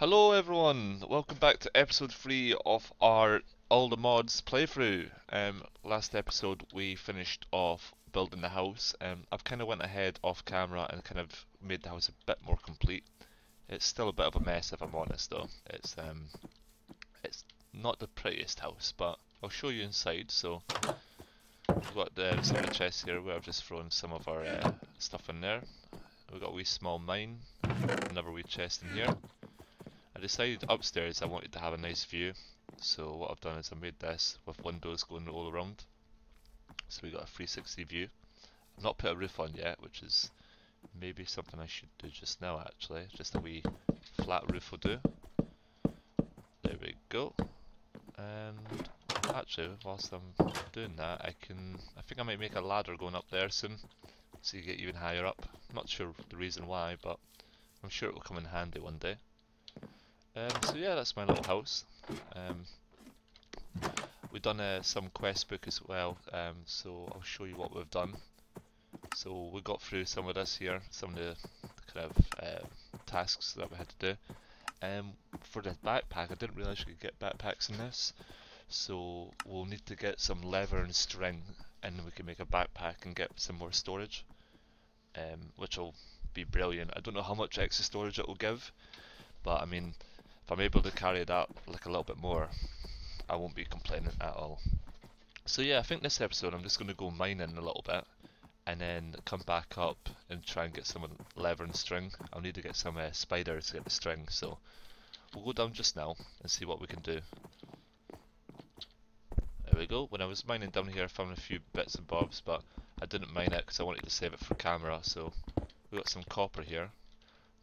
Hello everyone, welcome back to episode 3 of our All the Mods playthrough. Um, last episode we finished off building the house. Um, I've kind of went ahead off camera and kind of made the house a bit more complete. It's still a bit of a mess if I'm honest though. It's um, it's not the prettiest house, but I'll show you inside. So we've got some of the chests here where I've just thrown some of our uh, stuff in there. We've got a wee small mine, another wee chest in here. I decided upstairs I wanted to have a nice view, so what I've done is I made this with windows going all around. So we got a 360 view. I've not put a roof on yet, which is maybe something I should do just now actually. Just a wee flat roof will do. There we go. And actually, whilst I'm doing that, I can. I think I might make a ladder going up there soon, so you get even higher up. Not sure the reason why, but I'm sure it will come in handy one day. Um, so yeah, that's my little house. Um, we've done uh, some quest book as well, um, so I'll show you what we've done. So we got through some of this here, some of the, the kind of uh, tasks that we had to do. Um, for the backpack, I didn't realise you could get backpacks in this, so we'll need to get some leather and string, and we can make a backpack and get some more storage, um, which will be brilliant. I don't know how much extra storage it will give, but I mean, if I'm able to carry that like a little bit more, I won't be complaining at all. So yeah, I think this episode I'm just going to go mining a little bit and then come back up and try and get some leather and string. I'll need to get some uh, spiders to get the string, so we'll go down just now and see what we can do. There we go. When I was mining down here I found a few bits and bobs, but I didn't mine it because I wanted to save it for camera, so we got some copper here.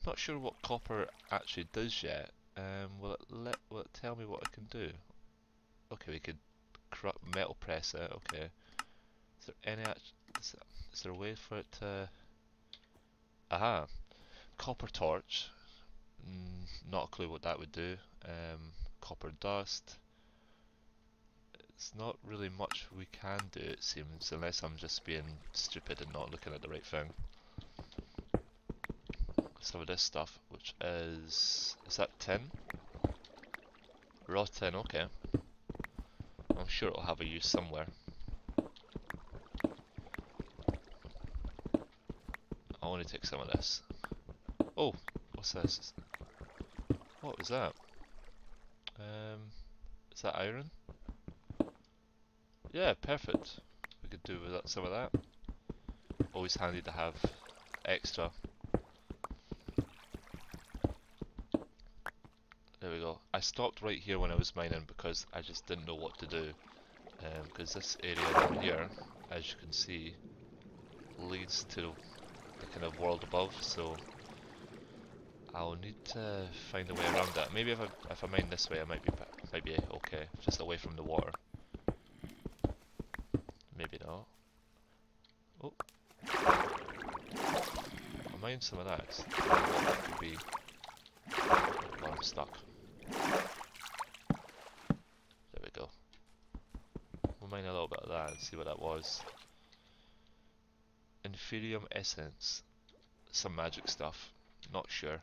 Not sure what copper actually does yet. Um, will it let will it tell me what I can do? Okay, we could metal press. Okay. Is there any is, is there a way for it to? Aha, copper torch. Mm, not a clue what that would do. Um, copper dust. It's not really much we can do, it seems, unless I'm just being stupid and not looking at the right thing some of this stuff, which is... is that tin? Raw tin, okay. I'm sure it'll have a use somewhere. I want to take some of this. Oh, what's this? What was that? Um, is that iron? Yeah, perfect. We could do with some of that. Always handy to have extra I stopped right here when I was mining because I just didn't know what to do. Because um, this area down here, as you can see, leads to the kind of world above, so I'll need to find a way around that. Maybe if I if I mine this way, I might be might be okay, just away from the water. Maybe not. Oh, I'll mine some of that. That could be. Oh, I'm stuck. We'll a little bit of that and see what that was. Inferium Essence. Some magic stuff. Not sure.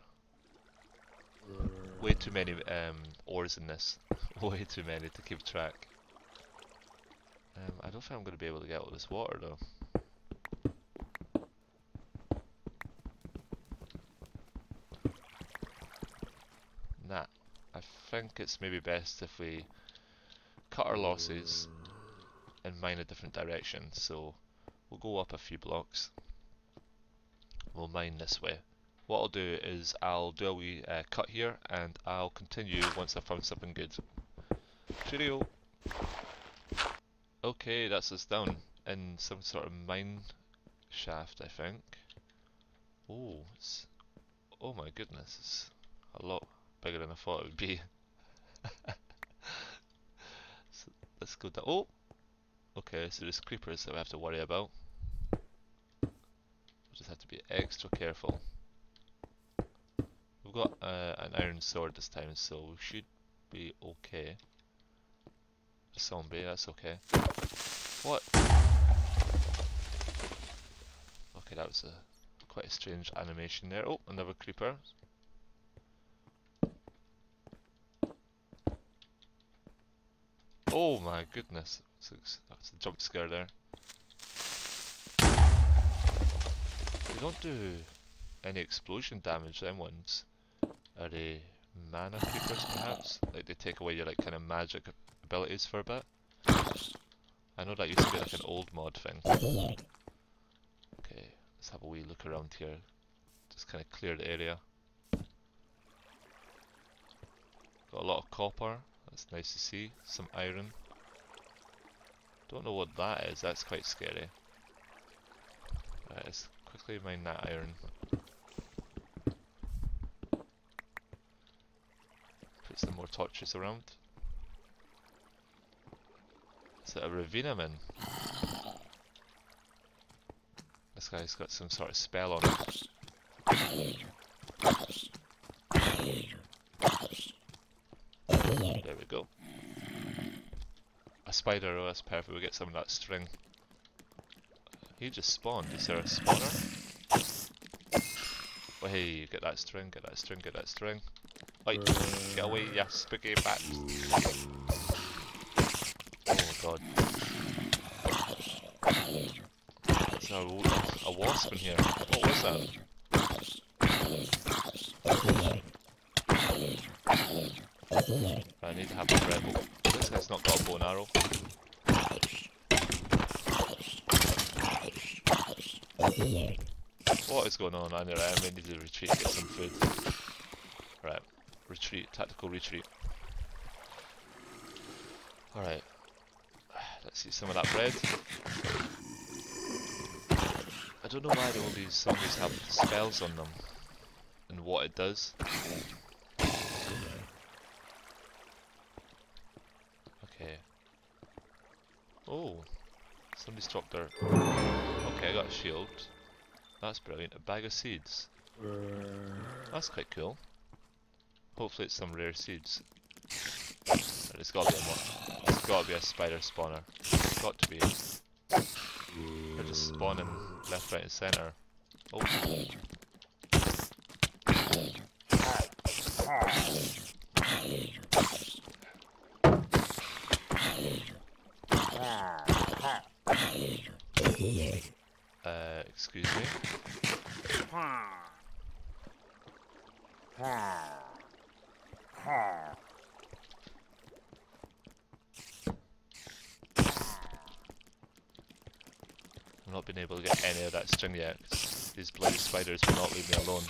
Way too many um, ores in this. Way too many to keep track. Um, I don't think I'm going to be able to get all this water though. Nah. I think it's maybe best if we cut our losses and mine a different direction. So we'll go up a few blocks. We'll mine this way. What I'll do is I'll do a wee uh, cut here and I'll continue once I've found something good. Cheerio! Okay, that's us down in some sort of mine shaft, I think. Oh, oh my goodness, it's a lot bigger than I thought it would be. so let's go down. Oh, Okay, so there's creepers that we have to worry about. We just have to be extra careful. We've got uh, an iron sword this time, so we should be okay. A zombie, that's okay. What? Okay, that was a quite a strange animation there. Oh, another creeper. Oh my goodness, that's the jump scare there. They don't do any explosion damage, them ones. Are they mana creepers perhaps? Like they take away your like kind of magic abilities for a bit? I know that used to be like an old mod thing. Okay, let's have a wee look around here. Just kind of clear the area. Got a lot of copper, that's nice to see. Some iron. Don't know what that is, that's quite scary. Right, let's quickly mine that iron. Put some more torches around. Is it a Ravina man? This guy's got some sort of spell on him. There we go. A spider, oh that's perfect, we'll get some of that string. He just spawned, is there a spawner? Oh hey, get that string, get that string, get that string. Right, get away, yeah, spooky bat. Oh god. There's a, a wasp in here. What was that? I need to have a rebel. This guy's not got a bow and arrow. What is going on? I need to retreat get some food. Right, retreat, tactical retreat. Alright, let's see some of that bread. I don't know why all these zombies have spells on them and what it does. Okay. Oh, somebody's dropped their. Okay, I got a shield. That's brilliant. A bag of seeds. That's quite cool. Hopefully it's some rare seeds. There's gotta be a. There's gotta be a spider spawner. It's got to be. They're just spawning left, right, and center. Oh. Uh, excuse me. I've not been able to get any of that string yet. These bloody spiders will not leave me alone.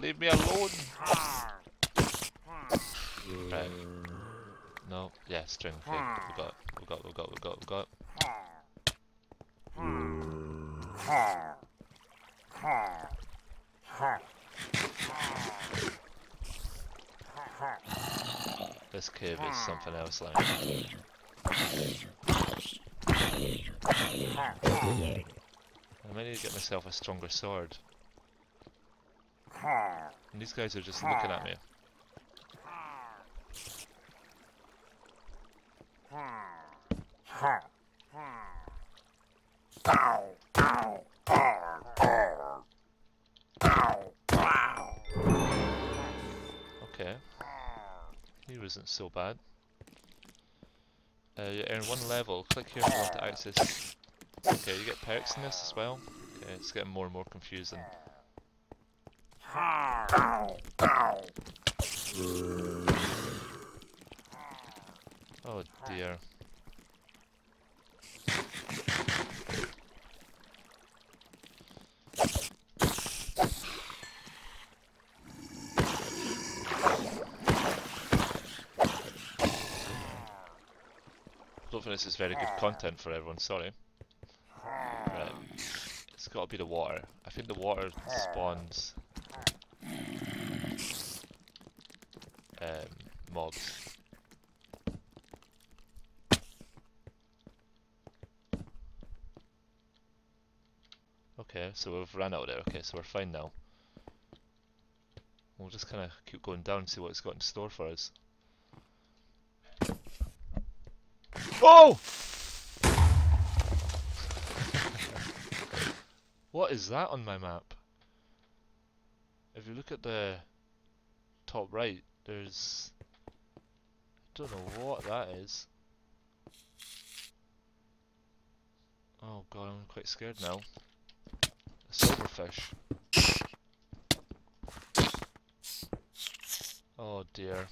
Leave me alone! Right. No, yeah, string. Okay, we got, we got, we got, we got, we got. This cave is something else like. I might need to get myself a stronger sword. And these guys are just looking at me. So bad. Uh, you earn one level. Click here if you want to access. Okay, you get perks in this as well. Okay, it's getting more and more confusing. Oh dear. don't think this is very good content for everyone, sorry. Right. It's gotta be the water. I think the water spawns um, mobs. Okay, so we've ran out of there. Okay, so we're fine now. We'll just kind of keep going down and see what it's got in store for us. Oh! what is that on my map? If you look at the top right, there's... I don't know what that is. Oh god, I'm quite scared now. A silverfish. Oh dear.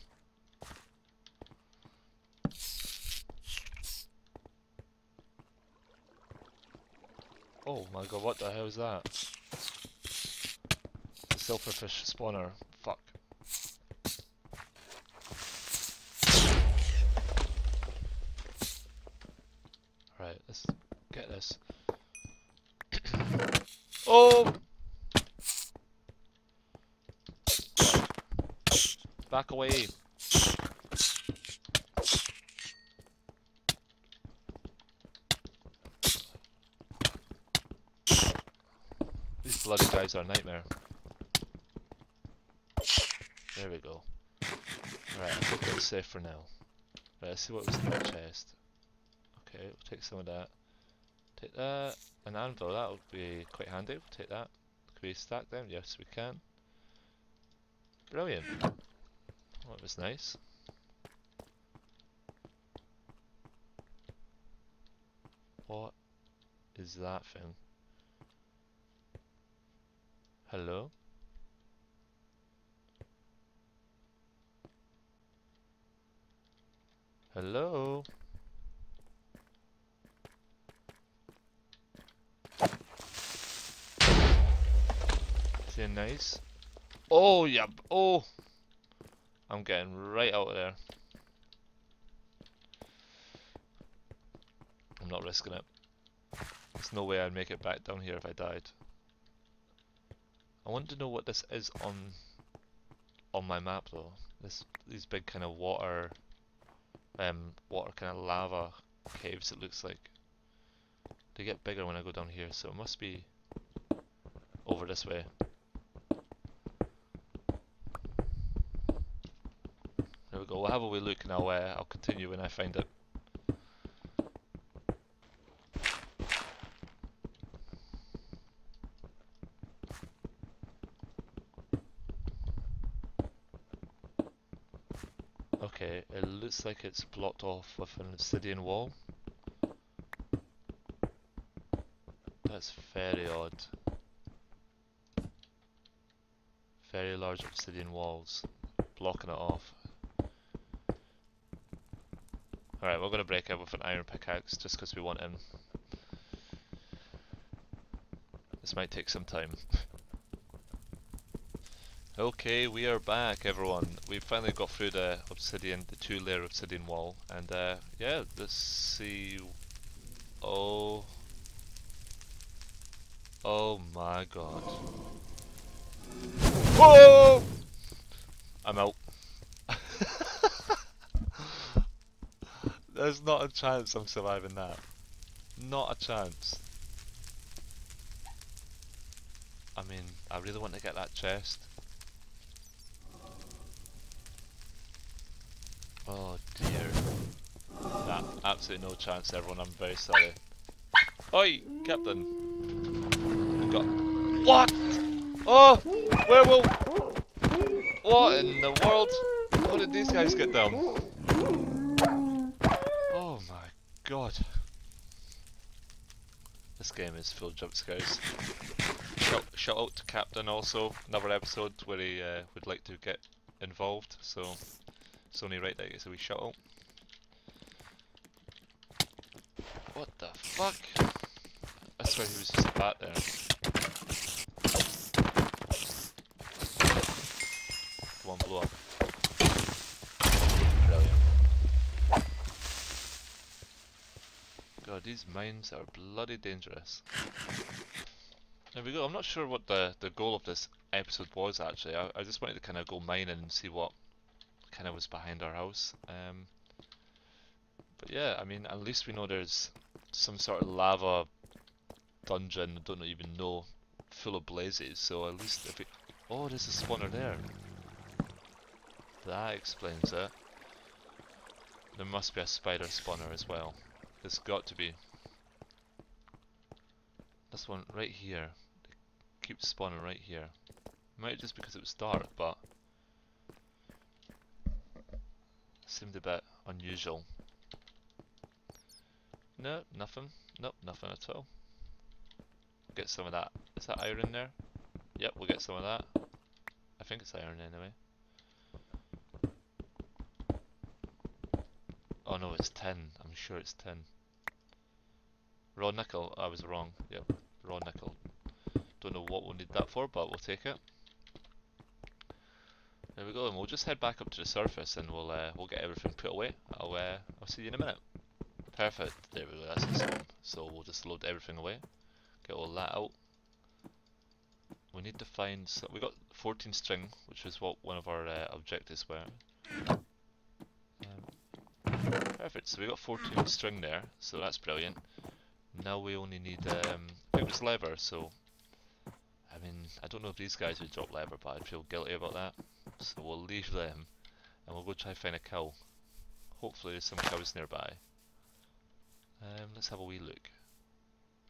Oh my god, what the hell is that? The Silverfish spawner. Fuck. Right, let's get this. oh! Back away. These bloody guys are a nightmare. There we go. Right, I think it's safe for now. Right, let's see what was in that chest. Okay, we'll take some of that. Take that. An anvil, that would be quite handy. We'll take that. Can we stack them? Yes, we can. Brilliant. Well, that was nice. What is that thing? Hello? Hello? It nice? Oh, yeah. Oh! I'm getting right out of there. I'm not risking it. There's no way I'd make it back down here if I died. I want to know what this is on on my map though. This these big kind of water um water kind of lava caves it looks like. They get bigger when I go down here, so it must be over this way. There we go, we'll have a wee look and I'll, uh, I'll continue when I find it. Okay, it looks like it's blocked off with an obsidian wall. That's very odd. Very large obsidian walls blocking it off. Alright, we're going to break it with an iron pickaxe just because we want in. This might take some time. okay, we are back everyone. We finally got through the obsidian, the two layer obsidian wall and uh, yeah, let's see... Oh... Oh my god. Whoa! I'm out. There's not a chance I'm surviving that. Not a chance. I mean, I really want to get that chest. Oh dear. Nah, absolutely no chance everyone, I'm very sorry. Oi, Captain! Got... What?! Oh! Werewolf! What in the world? How did these guys get down? Oh my god. This game is full of jump scares. Shout, shout out to Captain also, another episode where he uh, would like to get involved, so it's only right that he gets a wee shout out. What the fuck? I swear he was just a bat there. Come on, blow up. Brilliant. God, these mines are bloody dangerous. There we go. I'm not sure what the, the goal of this episode was actually. I, I just wanted to kind of go mining and see what kind of was behind our house. Um, but yeah, I mean, at least we know there's some sort of lava dungeon, I don't even know, full of blazes. So at least if it... Oh, there's a spawner there. That explains it. There must be a spider spawner as well. There's got to be. This one right here. It keeps spawning right here. Might just because it was dark, but Seemed a bit unusual. No, nothing. Nope, nothing at all. Get some of that. Is that iron there? Yep, we'll get some of that. I think it's iron anyway. Oh no, it's tin. I'm sure it's tin. Raw nickel. I was wrong. Yep, raw nickel. Don't know what we'll need that for, but we'll take it. There we go, and we'll just head back up to the surface and we'll uh, we'll get everything put away. I'll uh, I'll see you in a minute. Perfect. There we go. That's the So we'll just load everything away. Get all that out. We need to find. So we got 14 string, which is what one of our uh, objectives were. Um, perfect. So we got 14 string there. So that's brilliant. Now we only need um, I leather. So I mean, I don't know if these guys would drop lever, but I'd feel guilty about that. So we'll leave them and we'll go try and find a cow. Hopefully there's some cows nearby. Um, let's have a wee look.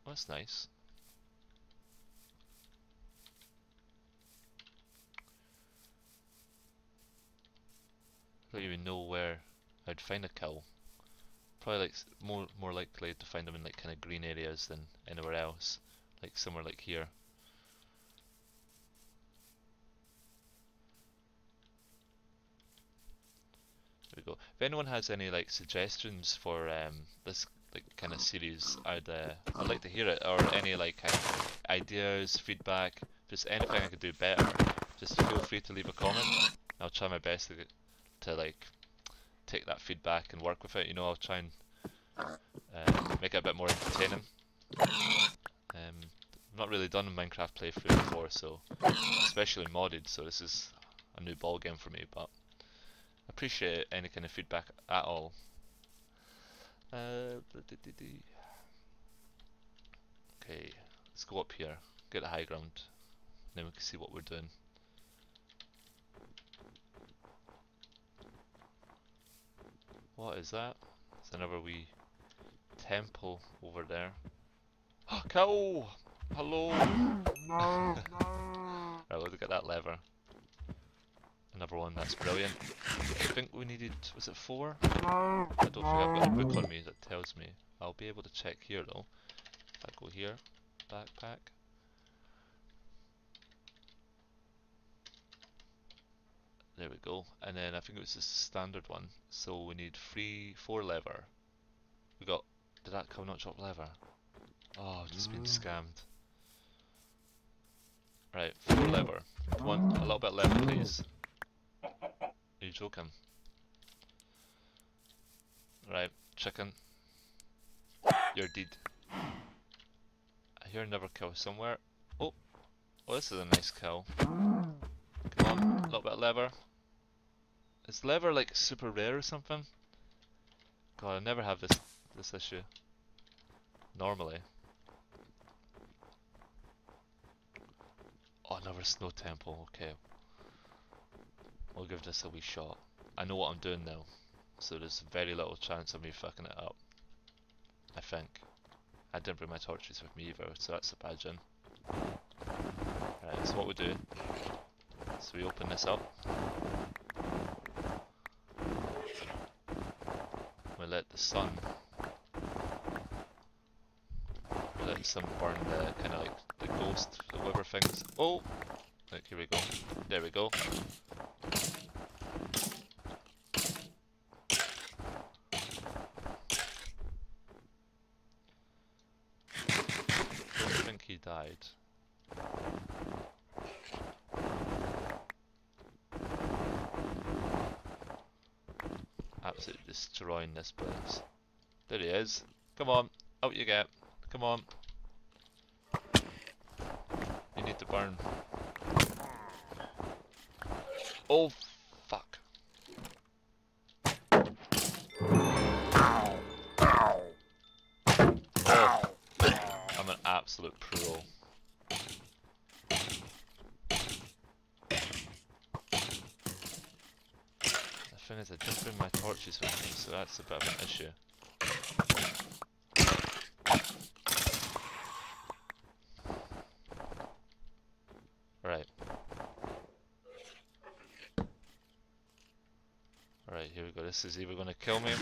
Oh, that's nice. I don't even know where I'd find a cow. Probably like more more likely to find them in like kind of green areas than anywhere else, like somewhere like here. We go. If anyone has any like suggestions for um, this like kind of series, I'd uh, I'd like to hear it, or any like kind of ideas, feedback, just anything I could do better. Just feel free to leave a comment. I'll try my best to to like take that feedback and work with it. You know, I'll try and uh, make it a bit more entertaining. Um, I've not really done a Minecraft playthrough before, so especially modded. So this is a new ball game for me, but appreciate any kind of feedback at all. Uh, okay, let's go up here, get the high ground, then we can see what we're doing. What is that? It's another wee temple over there. Cow! Hello! No, no! right, let's get that lever. Another one, that's brilliant. I think we needed, was it four? I don't think I've got a book on me that tells me. I'll be able to check here though. If I go here, backpack. There we go. And then I think it was the standard one. So we need three, four lever. We got, did that come not drop lever? Oh, I've just been mm. scammed. Right, four lever. One, a little bit lever please. You joking? Right, chicken. You're dead. I hear another cow somewhere. Oh! Oh, this is a nice cow. Come on, a little bit of leather. Is leather like super rare or something? God, I never have this this issue. Normally. Oh, another snow temple, okay. I'll give this a wee shot. I know what I'm doing now, so there's very little chance of me fucking it up. I think. I didn't bring my torches with me either, so that's a bad gin. Right, so what we do, so we open this up. We let the sun, we let the sun burn the kind of like the ghost, the whatever things. Oh! Right, here we go. There we go. died. Absolutely destroying this place. There he is. Come on, out you get. Come on. You need to burn. Oh, fuck. absolute pro. The thing is, I didn't bring my torches with me, so that's a bit of an issue. Right. Right, Right, here we go. This is either going to kill me,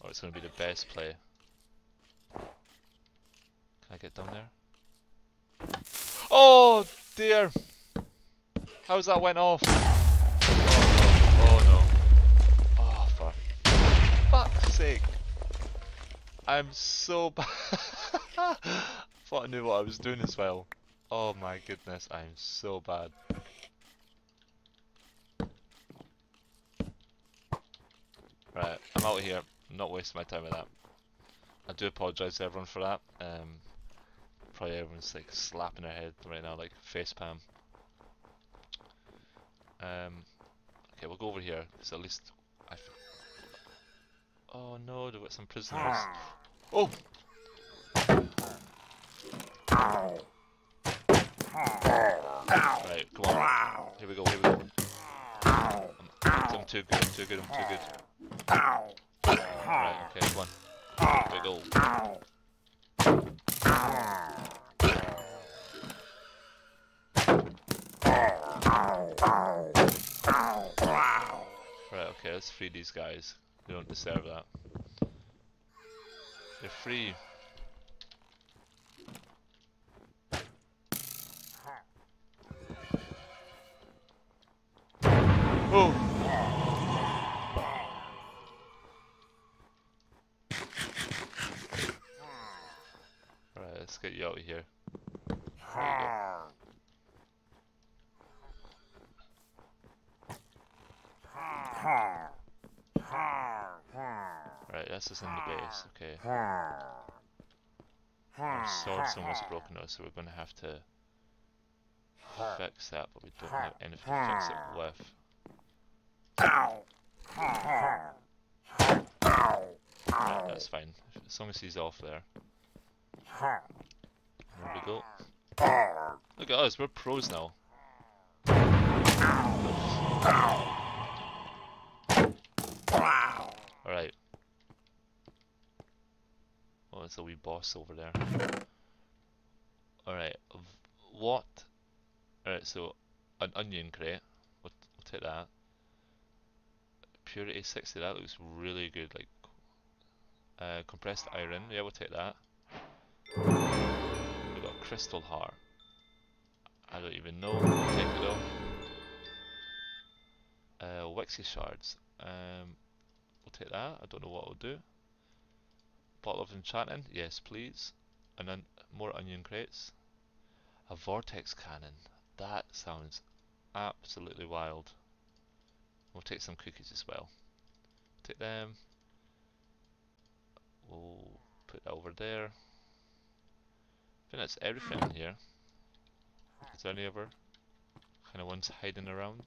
or it's going to be the best play. Can I get down there? Oh dear! How's that went off? Sake. I'm so bad. Thought I knew what I was doing as well. Oh my goodness, I'm so bad. Right, I'm out of here. I'm not wasting my time with that. I do apologise to everyone for that. Um, probably everyone's like slapping their head right now, like face palm. Um, okay, we'll go over here because at least I. Oh no, there got some prisoners. Ah. Oh. Right, come on. Here we go. Here we go. I'm, I'm too good. Too good. I'm too good. Right, okay, come on. Here we go. Right, okay, let's free these guys. They don't deserve that. You're free. Oh! Right, let's get you out of here. There you go. This is in the base, okay. Our sword's almost broken now, so we're to have to fix that, but we don't have anything to fix it with. Right, that's fine, as long as he's off there. There we go. Look at us, we're pros now. Alright. Oh, it's a wee boss over there. Alright, what? Alright, so an onion crate. We'll, we'll take that. Purity 60, that looks really good. Like uh, compressed iron, yeah, we'll take that. We've got crystal heart. I don't even know. We'll take it off. Uh, Wixie shards. Um, we'll take that. I don't know what it'll do. Bottle of enchanting. Yes, please. And then more onion crates. A vortex cannon. That sounds absolutely wild. We'll take some cookies as well. Take them. We'll put that over there. I think that's everything in here. Is there any other kind of ones hiding around?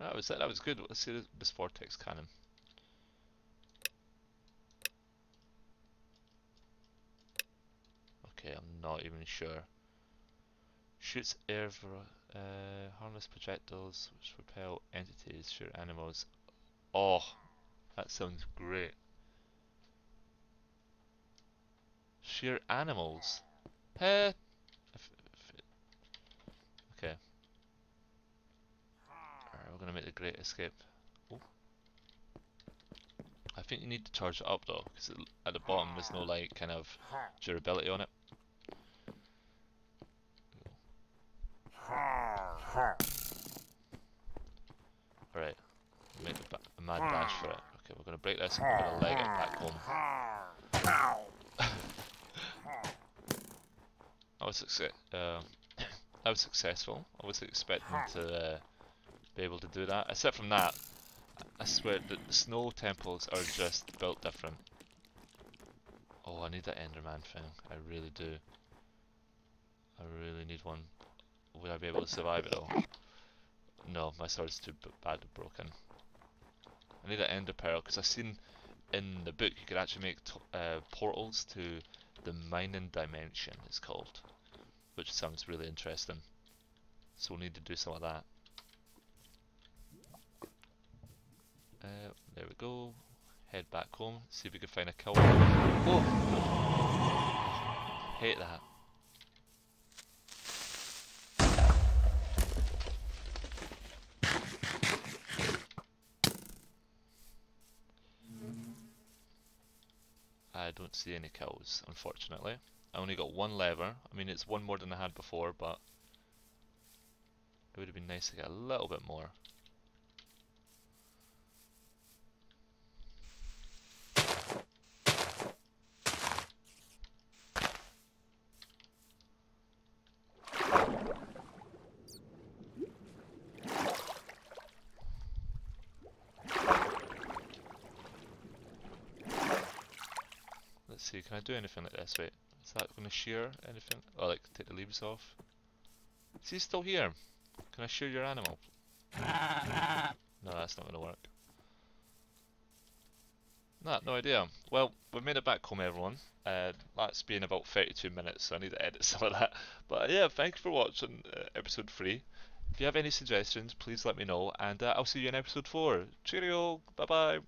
That was it. That was good. Let's see this vortex cannon. Okay, I'm not even sure. Shoots air uh, harmless projectiles which repel entities, shoot animals. Oh, that sounds great. Sheer animals. Hey. Okay. Alright, we're gonna make the great escape. Oh. I think you need to charge it up though, because at the bottom there's no like kind of durability on it. Alright, make a, a mad dash for it. Okay, we're gonna break this and we're gonna leg it back home. I was success. Uh, I was successful. I was expecting to uh, be able to do that. Except from that, I swear that the snow temples are just built different. Oh, I need that Enderman thing. I really do. I really need one. Would I be able to survive it all? No, my sword's too bad broken. I need an Ender Pearl because I've seen in the book you could actually make uh, portals to the mining dimension. It's called, which sounds really interesting. So we'll need to do some of that. Uh, there we go. Head back home. See if we can find a kill. Oh! Hate that. I see any kills, unfortunately. I only got one lever. I mean, it's one more than I had before, but it would have been nice to get a little bit more. Let's see, can I do anything like this? Wait, is that going to shear anything? Oh, like take the leaves off? Is he still here? Can I shear your animal? No, that's not going to work. Nah, no idea. Well, we made it back home, everyone. Uh, that's been about 32 minutes, so I need to edit some of that. But uh, yeah, thanks for watching uh, episode 3. If you have any suggestions, please let me know, and uh, I'll see you in episode 4. Cheerio! Bye bye!